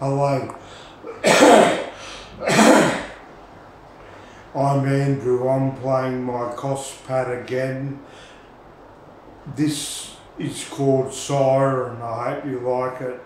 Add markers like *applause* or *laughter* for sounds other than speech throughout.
Hello. *coughs* I'm Andrew. I'm playing my Korg pad again. This is called Siren. I hope you like it.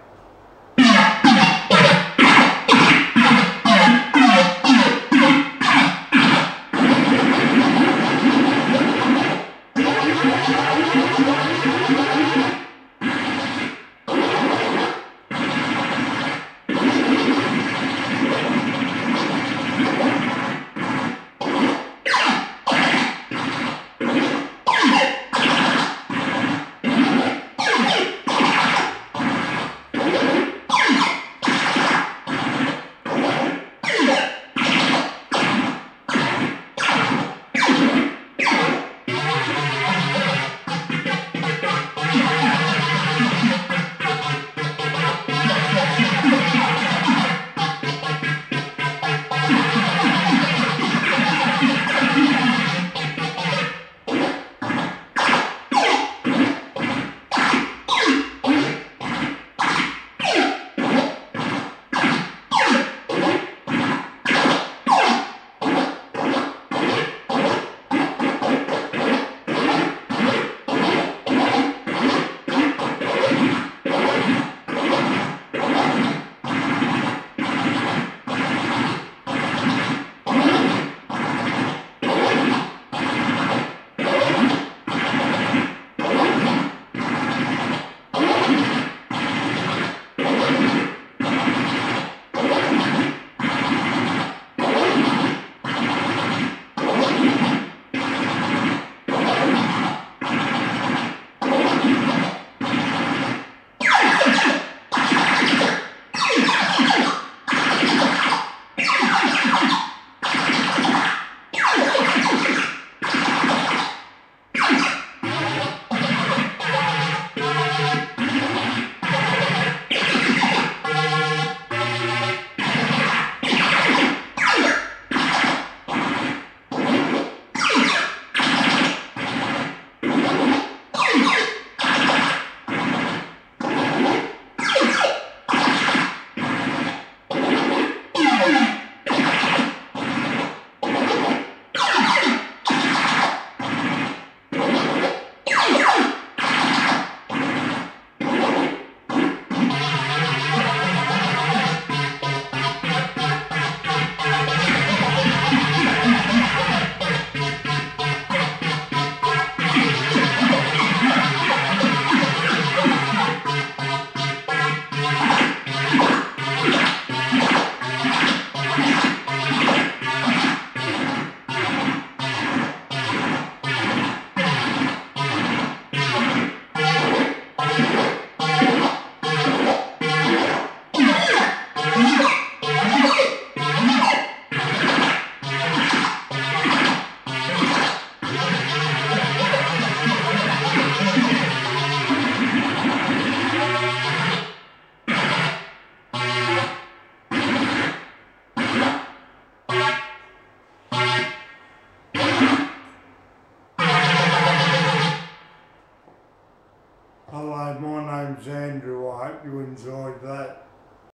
Andrew, I hope you enjoyed that.